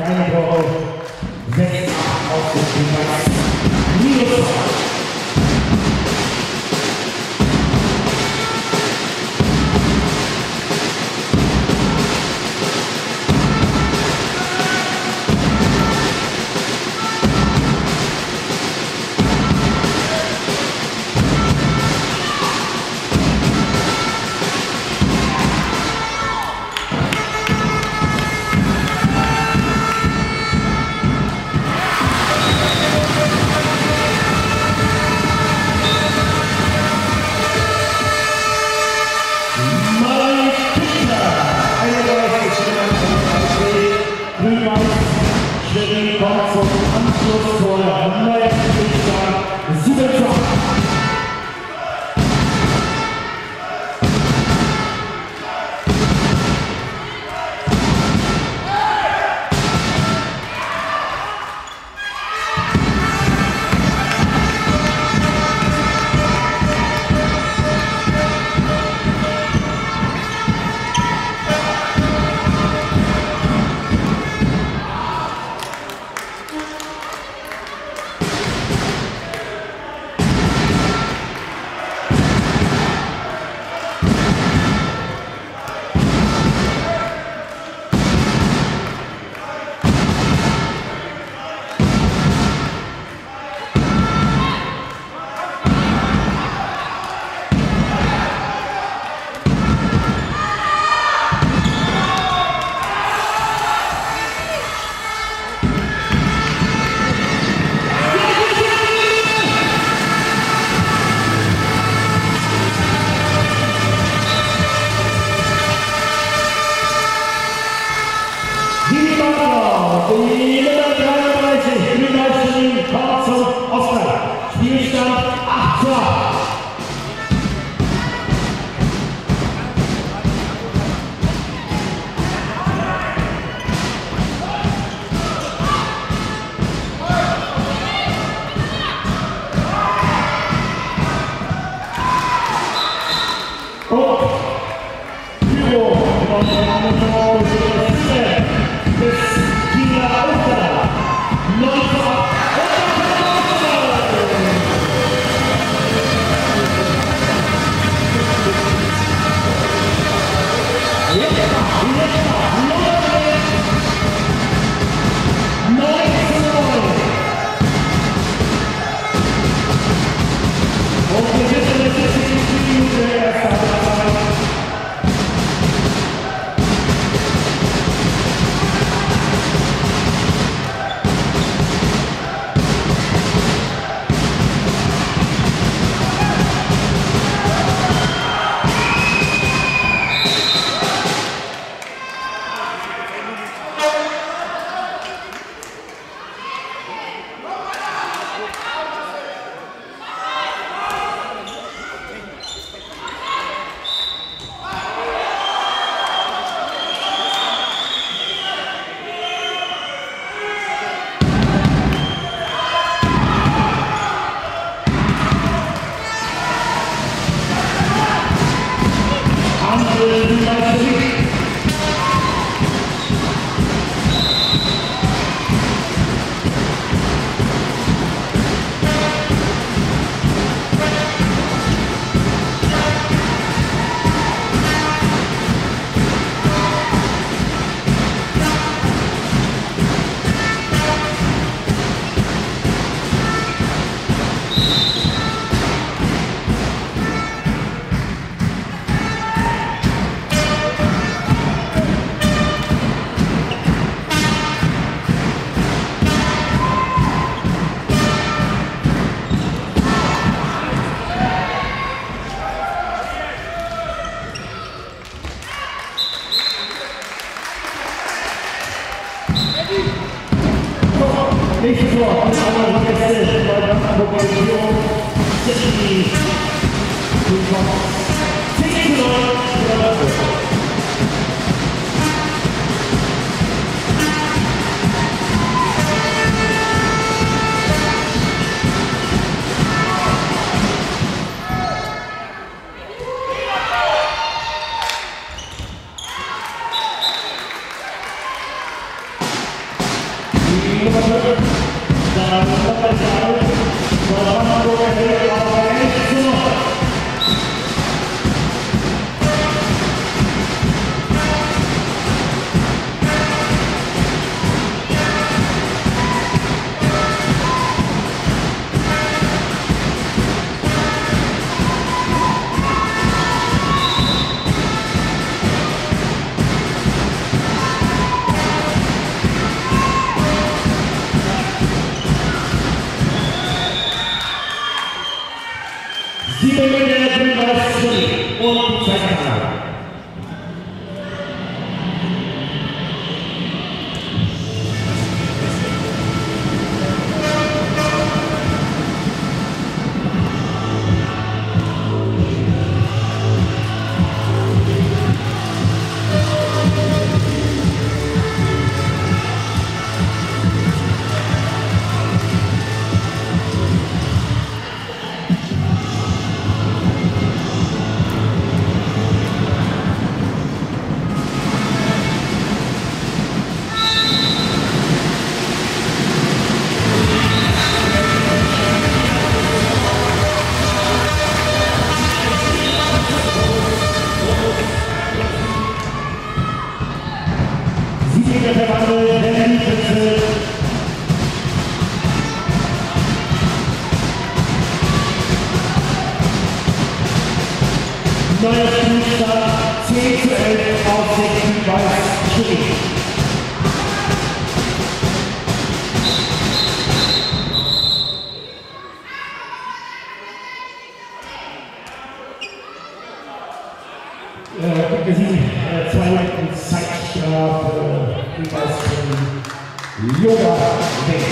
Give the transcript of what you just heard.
Deine Büro, sechs auf den Hinweis. Minus die Nummer 33, Gymnasium Karlsson Oster. Spielstand 8 zu 8. Neuer Spielstand 10 zu 11 auf den Weiß Schilling. äh, die äh, zwei Minuten Zeitstrafe jeweils für Yoga weg.